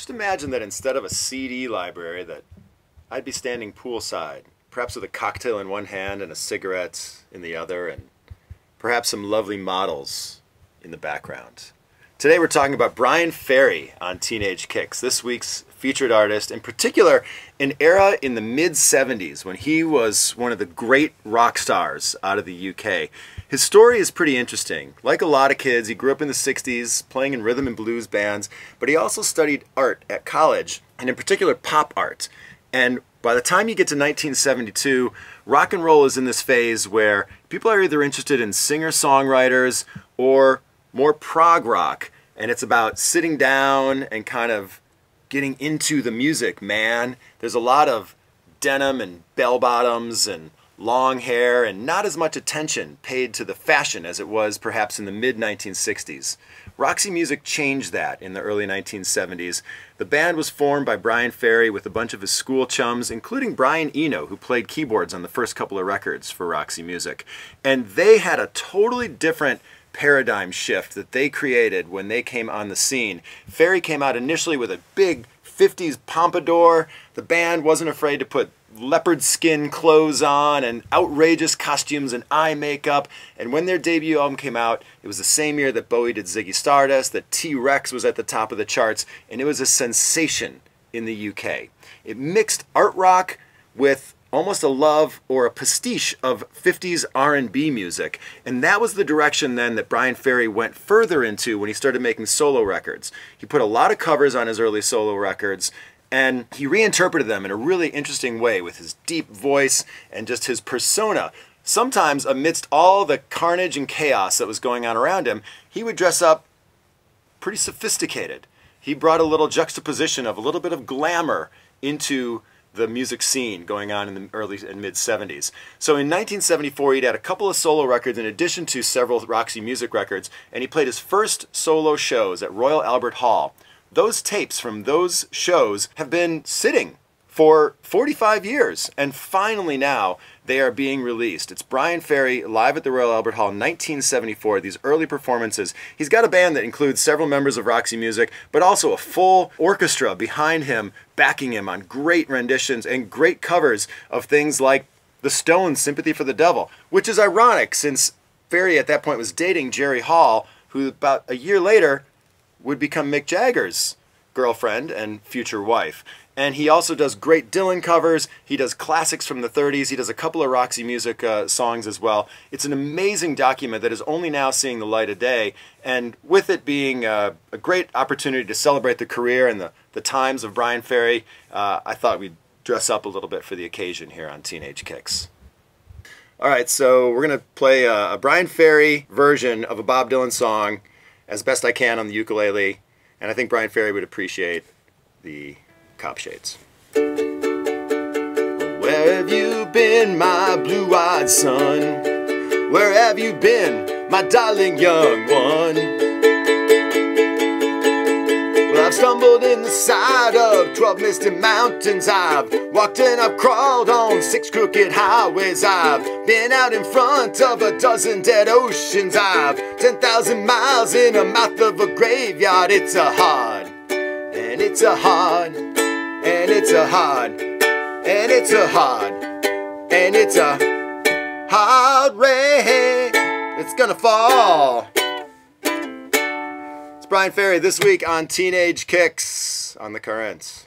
Just imagine that instead of a CD library that I'd be standing poolside, perhaps with a cocktail in one hand and a cigarette in the other, and perhaps some lovely models in the background. Today we're talking about Bryan Ferry on Teenage Kicks, this week's featured artist, in particular an era in the mid 70s when he was one of the great rock stars out of the UK. His story is pretty interesting. Like a lot of kids, he grew up in the 60s playing in rhythm and blues bands, but he also studied art at college, and in particular pop art. And by the time you get to 1972, rock and roll is in this phase where people are either interested in singer-songwriters or more prog rock, and it's about sitting down and kind of getting into the music, man. There's a lot of denim and bell bottoms and long hair and not as much attention paid to the fashion as it was perhaps in the mid 1960s. Roxy Music changed that in the early 1970s. The band was formed by Bryan Ferry with a bunch of his school chums, including Brian Eno, who played keyboards on the first couple of records for Roxy Music. And they had a totally different paradigm shift that they created when they came on the scene. Ferry came out initially with a big 50s pompadour. The band wasn't afraid to put leopard skin clothes on and outrageous costumes and eye makeup. And when their debut album came out, it was the same year that Bowie did Ziggy Stardust, that T-Rex was at the top of the charts, and it was a sensation in the UK. It mixed art rock with almost a love or a pastiche of 50s R&B music. And that was the direction then that Bryan Ferry went further into when he started making solo records. He put a lot of covers on his early solo records and he reinterpreted them in a really interesting way with his deep voice and just his persona. Sometimes amidst all the carnage and chaos that was going on around him, he would dress up pretty sophisticated. He brought a little juxtaposition of a little bit of glamour into the music scene going on in the early and mid 70s. So in 1974, he'd had a couple of solo records in addition to several Roxy Music records, and he played his first solo shows at Royal Albert Hall. Those tapes from those shows have been sitting for 45 years, and finally now they are being released. It's Bryan Ferry live at the Royal Albert Hall 1974, these early performances. He's got a band that includes several members of Roxy Music, but also a full orchestra behind him, backing him on great renditions and great covers of things like The Stones' Sympathy for the Devil, which is ironic since Ferry at that point was dating Jerry Hall, who about a year later would become Mick Jagger's girlfriend and future wife. And he also does great Dylan covers. He does classics from the 30s. He does a couple of Roxy Music uh, songs as well. It's an amazing document that is only now seeing the light of day. And with it being uh, a great opportunity to celebrate the career and the, the times of Bryan Ferry, uh, I thought we'd dress up a little bit for the occasion here on Teenage Kicks. All right, so we're going to play a, a Bryan Ferry version of a Bob Dylan song as best I can on the ukulele. And I think Bryan Ferry would appreciate the cop shades. Where have you been, my blue-eyed son? Where have you been, my darling young one? Well, I've stumbled in the side of twelve misty mountains. I've walked and I've crawled on six crooked highways. I've been out in front of a dozen dead oceans. I've 10,000 miles in the mouth of a graveyard. It's a hard, and it's a hard, it's a hard, and it's a hard, and it's a hard rain. It's gonna fall. It's Bryan Ferry this week on Teenage Kicks on the Currents.